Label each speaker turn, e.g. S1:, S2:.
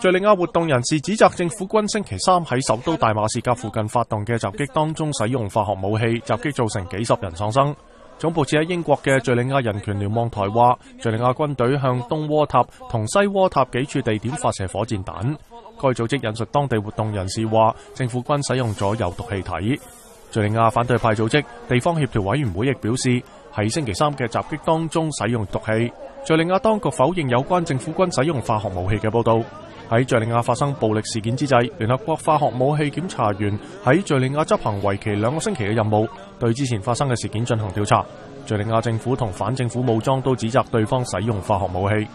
S1: 叙利亚活动人士指责政府军星期三喺首都大马士革附近发动嘅袭击当中使用化学武器，袭击造成几十人丧生。总部设喺英国嘅叙利亚人权瞭望台话，叙利亚军队向东窝塔同西窝塔几处地点发射火箭弹。该组织引述当地活动人士话，政府军使用咗有毒气体。叙利亚反对派组织地方协调委员会亦表示，喺星期三嘅袭击当中使用毒气。叙利亚当局否认有关政府军使用化学武器嘅报道。喺叙利亚发生暴力事件之际，联合国化学武器检查员喺叙利亚执行为期两个星期嘅任务，对之前发生嘅事件进行调查。叙利亚政府同反政府武装都指责对方使用化学武器。